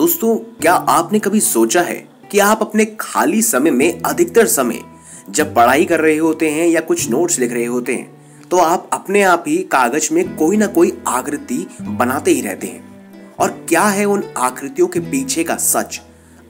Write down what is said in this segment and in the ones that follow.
दोस्तों, क्या आपने कभी सोचा है कि आप अपने खाली समय में अधिकतर समय जब पढ़ाई कर रहे होते हैं या कुछ नोट्स लिख रहे होते हैं तो आप अपने आप ही कागज़ में कोई ना कोई आकृति बनाते ही रहते हैं? और क्या है उन आकृतियों के पीछे का सच?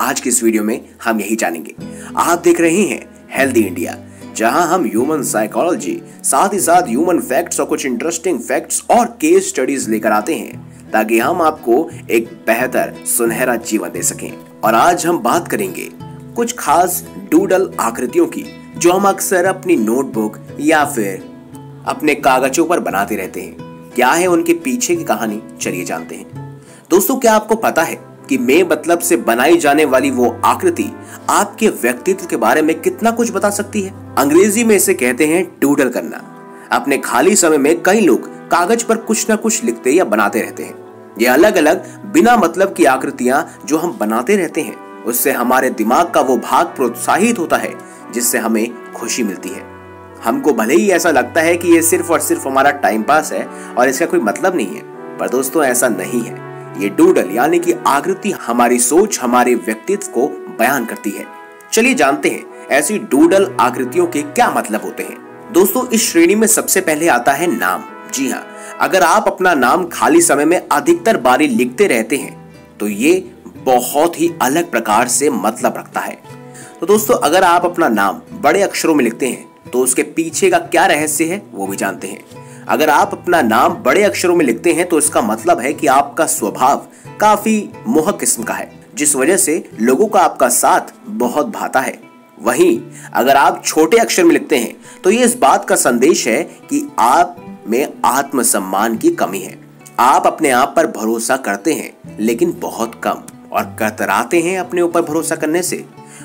आज की इस वीडियो में हम यही जानेंगे। आप देख रहे हैं हेल्दी इंडिया जहाँ हम ह्यूमन साइकोलॉजी साथ ही साथ ह्यूमन फैक्ट्स और कुछ इंटरेस्टिंग फैक्ट्स और केस स्टडीज़ लेकर आते हैं। ताकि हम आपको एक बेहतर सुनहरा जीवन दे सकें। और आज हम बात करेंगे कुछ खास डूडल आकृतियों की, जो हम अक्सर अपनी नोटबुक या फिर अपने कागजों पर बनाते रहते हैं। क्या है उनके पीछे की कहानी? चलिए जानते हैं। दोस्तों, क्या आपको पता है कि मे मतलब से बनाई जाने वाली वो आकृति आपके व्यक्तित्व के बारे में कितना कुछ बता सकती है? अंग्रेज़ी में इसे कहते हैं डूडल करना। अपने खाली समय में कई लोग कागज़ पर कुछ न कुछ लिखते या बनाते रहते हैं। ये अलग अलग बिना मतलब की आकृतियाँ जो हम बनाते रहते हैं। उससे हमारे दिमाग का वो भाग प्रोत्साहित होता है, जिससे हमें खुशी मिलती है। हमको भले ही ऐसा लगता है कि ये सिर्फ़ और सिर्फ़ हमारा टाइम पास है और इसका कोई मतलब नहीं है, पर दोस्तों ऐसा नहीं है। ये डूडल यानी कि आकृति हमारी सोच, हमारे व्यक्तित्व को बयान करती है। चलिए जानते हैं, ऐसी डूडल आकृतियों के क्या मतलब होते हैं। दोस्तों, इस श्रेणी में सबसे पहले आता है नाम। जी हाँ अगर आप अपना नाम खाली समय में अधिकतर बारी लिखते रहते हैं तो ये बहुत ही अलग प्रकार से मतलब रखता है। तो दोस्तों, अगर आप अपना नाम बड़े अक्षरों में लिखते हैं तो उसके पीछे का क्या रहस्य है, वो भी जानते हैं। अगर आप अपना नाम बड़े अक्षरों में लिखते हैं तो इसका मतलब है कि आपका स्वभाव काफ़ी मोहक किस्म का है, जिस वजह से लोगों का आपका साथ बहुत भाता है। वहीं अगर आप छोटे अक्षर में लिखते हैं तो ये इस बात का संदेश है कि आप में आत्मसम्मान की कमी है। आप अपने आप पर भरोसा करते हैं, लेकिन बहुत कम, और कतराते हैं अपने ऊपर भरोसा करने से।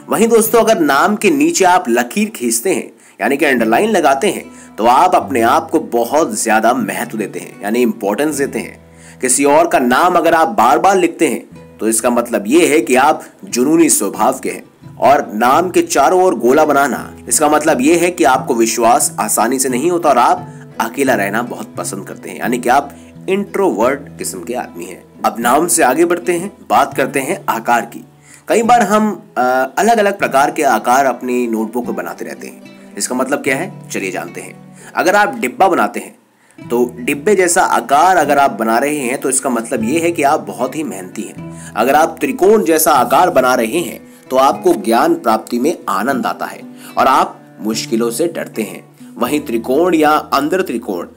वहीं दोस्तों, अगर नाम के नीचे आप लकीर खींचते हैं, यानी कि अंडरलाइन लगाते हैं तो आप अपने आप को बहुत ज़्यादा महत्व देते हैं, यानी इंपॉर्टेंस देते हैं। किसी और का नाम अगर आप बार बार लिखते हैं तो इसका मतलब ये है कि आप जुनूनी स्वभाव के हैं। और नाम के चारों ओर गोला बनाना। इसका मतलब ये है कि आपको विश्वास आसानी से नहीं होता और आप अकेला रहना बहुत पसंद करते हैं। यानी कि आप इंट्रोवर्ट किस्म के आदमी हैं। अब नाम से आगे बढ़ते हैं, बात करते हैं आकार की। कई बार हम अलग अलग प्रकार के आकार अपनी नोटबुक में बनाते रहते हैं। इसका मतलब क्या है? चलिए जानते हैं। अगर आप डिब्बा बनाते हैं तो डिब्बे जैसा आकार अगर आप बना रहे हैं तो इसका मतलब ये है कि आप बहुत ही मेहनती हैं। अगर आप त्रिकोण जैसा आकार बना रहे हैं तो आपको ज्ञान प्राप्ति में आनंद आता है और आप मुश्किलों से डरते हैं। वहीं त्रिकोण या अंदर त्रिकोण,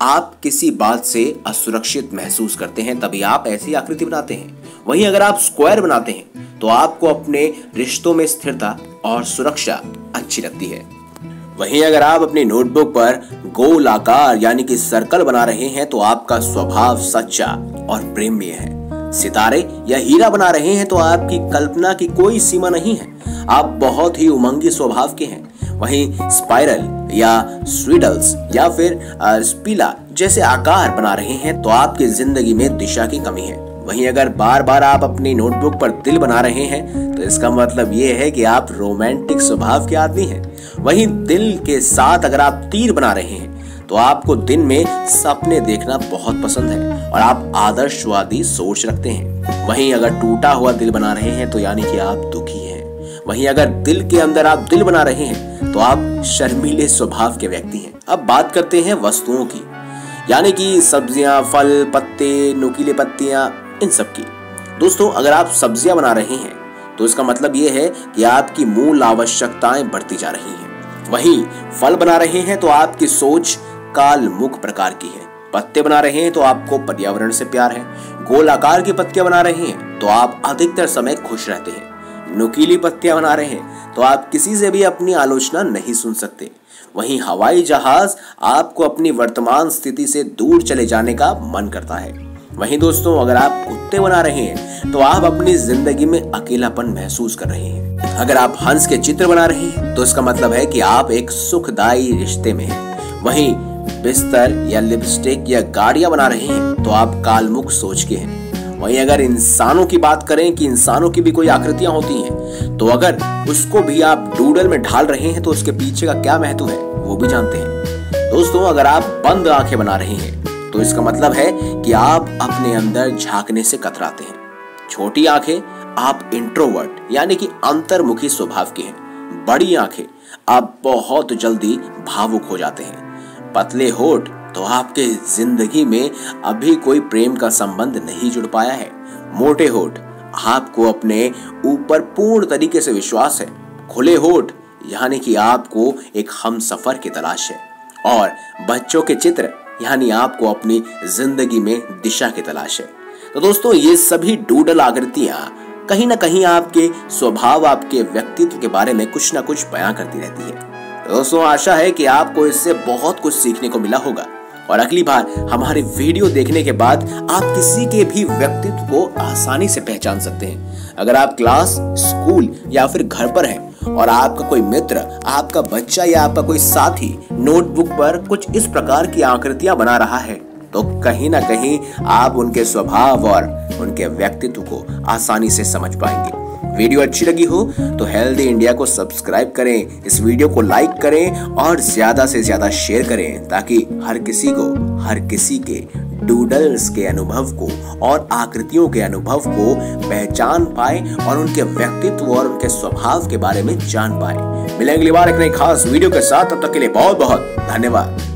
आप किसी बात से असुरक्षित महसूस करते हैं, तभी आप ऐसी आकृति बनाते हैं। वहीं अगर आप स्क्वायर बनाते हैं तो आपको अपने रिश्तों में स्थिरता और सुरक्षा अच्छी लगती है। वहीं अगर आप अपनी नोटबुक पर गोल आकार, यानी कि सर्कल बना रहे हैं तो आपका स्वभाव सच्चा और प्रेमय है। सितारे या हीरा बना रहे हैं तो आपकी कल्पना की कोई सीमा नहीं है। आप बहुत ही उमंगी स्वभाव के हैं। वहीं स्पाइरल या स्वीडल्स या फिर स्पीला जैसे आकार बना रहे हैं तो आपकी ज़िंदगी में दिशा की कमी है। वहीं अगर बार बार आप अपनी नोटबुक पर दिल बना रहे हैं तो इसका मतलब ये है कि आप रोमांटिक स्वभाव के आदमी हैं। वहीं दिल के साथ अगर आप तीर बना रहे हैं तो आपको दिन में सपने देखना बहुत पसंद है और आप आदर्शवादी सोच रखते हैं। वहीं अगर टूटा हुआ दिल बना रहे हैं तो यानी कि आप दुखी हैं। वहीं अगर दिल के अंदर आप दिल बना रहे हैं तो आप शर्मीले स्वभाव के व्यक्ति हैं। अब बात करते हैं वस्तुओं की। यानी कि सब्ज़ियाँ, फल, पत्ते, नुकीले पत्तियाँ, इन सब की। दोस्तों, अगर आप सब्ज़ियाँ बना रहे हैं तो इसका मतलब ये है कि आपकी मूल आवश्यकताएँ बढ़ती जा रही हैं। वहीं फल बना रहे हैं तो आपकी सोच काल मुख प्रकार की है। पत्ते बना रहे हैं तो आपको पर्यावरण से प्यार है। गोल आकार की पत्तियाँ बना रहे हैं तो आप अधिकतर समय खुश रहते हैं। नुकीली पत्तियाँ बना रहे हैं तो आप किसी से भी अपनी आलोचना नहीं सुन सकते। वहीं हवाई जहाज़ आपको अपनी वर्तमान स्थिति से दूर चले जाने का मन करता है। वहीं दोस्तों, अगर आप कुत्ते बना रहे हैं तो आप अपनी ज़िंदगी में अकेलापन महसूस कर रहे हैं। अगर आप हंस के चित्र बना रहे हैं तो इसका मतलब है कि आप एक सुखदायी रिश्ते में हैं। वहीं बिस्तर या लिपस्टिक या गाड़ियाँ बना रहे हैं तो आप कालमुख सोच के हैं। वहीं अगर इंसानों की बात करें कि इंसानों की भी कोई आकृतियाँ होती हैं तो अगर उसको भी आप डूडल में ढाल रहे हैं तो उसके पीछे का क्या महत्व है, वो भी जानते हैं। दोस्तों, अगर आप बंद आँखें बना रहे हैं तो इसका मतलब है कि आप अपने अंदर झांकने से कतराते हैं। छोटी आँखें, आप इंट्रोवर्ट, यानी कि अंतर्मुखी स्वभाव के हैं। बड़ी आँखें, आप बहुत जल्दी भावुक हो जाते हैं। पतले होठ तो आपके ज़िंदगी में अभी कोई प्रेम का संबंध नहीं जुड़ पाया है। मोटे होठ, आपको अपने ऊपर पूर्ण तरीके से विश्वास है। खुले होठ, यानी कि आपको एक हम सफ़र की तलाश है। और बच्चों के चित्र, यानी आपको अपनी ज़िंदगी में दिशा की तलाश है। तो दोस्तों, ये सभी डूडल आकृतियाँ कहीं ना कहीं आपके स्वभाव, आपके व्यक्तित्व के बारे में कुछ ना कुछ बयां करती रहती है। दोस्तों, आशा है कि आपको इससे बहुत कुछ सीखने को मिला होगा। और अगली बार हमारे वीडियो देखने के बाद आप किसी के भी व्यक्तित्व को आसानी से पहचान सकते हैं। अगर आप क्लास, स्कूल या फिर घर पर हैं और आपका कोई मित्र, आपका बच्चा या आपका कोई साथी नोटबुक पर कुछ इस प्रकार की आकृतियाँ बना रहा है तो कहीं ना कहीं आप उनके स्वभाव और उनके व्यक्तित्व को आसानी से समझ पाएँगे। वीडियो अच्छी लगी हो तो हेल्दी इंडिया को सब्सक्राइब करें, इस वीडियो को लाइक करें और ज़्यादा से ज़्यादा शेयर करें ताकि हर किसी को, हर किसी के डूडल्स के अनुभव को और आकृतियों के अनुभव को पहचान पाए और उनके व्यक्तित्व और उनके स्वभाव के बारे में जान पाए। मिलेंगे अगली बार एक नई खास वीडियो के साथ, तब तक के लिए बहुत बहुत धन्यवाद।